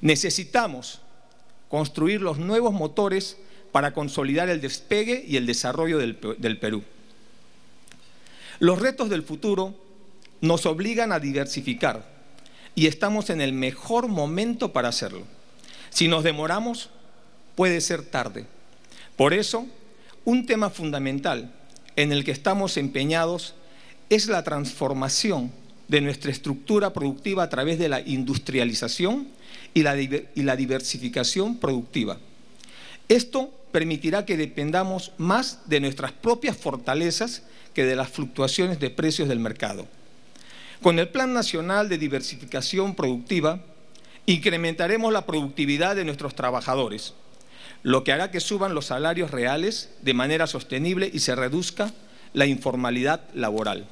Necesitamos construir los nuevos motores para consolidar el despegue y el desarrollo del, Perú. Los retos del futuro nos obligan a diversificar y estamos en el mejor momento para hacerlo. Si nos demoramos, puede ser tarde. Por eso, un tema fundamental en el que estamos empeñados es la transformación de nuestra estructura productiva a través de la industrialización y la, diversificación productiva. Esto permitirá que dependamos más de nuestras propias fortalezas que de las fluctuaciones de precios del mercado. Con el Plan Nacional de Diversificación Productiva, incrementaremos la productividad de nuestros trabajadores, lo que hará que suban los salarios reales de manera sostenible y se reduzca la informalidad laboral.